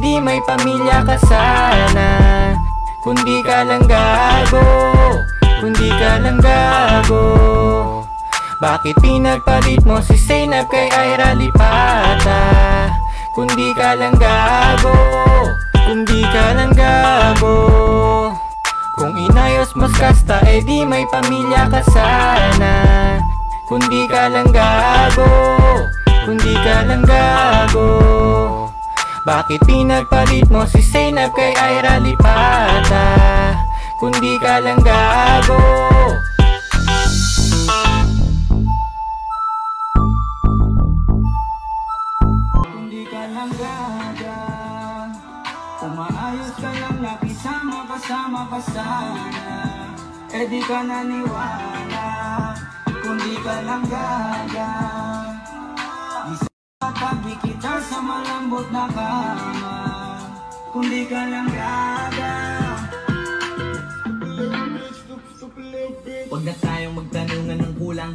di may pamilya ka sana. Kundi ka lang gago Kundi ka lang gago. Bakit pinagpalit mo si Zainab kay Ira Lipata? Kundi ka lang gago Kundi ka lang gago. Kung inayos mas kasta eh di may pamilya ka sana. Kundi ka lang gago Bakit pinagpalit mo si Zainab kay Ira Lipata? Kundi ka lang gago. Hindi ka lang gaga Umaayos ka lang nakisama kasama ka sana. Eh di ka naniwala. Kundi ka lang gaga Katabi kita sa malambot na kama Kung di ka lang gaga. Huwag na tayong magtanungan ng kulang.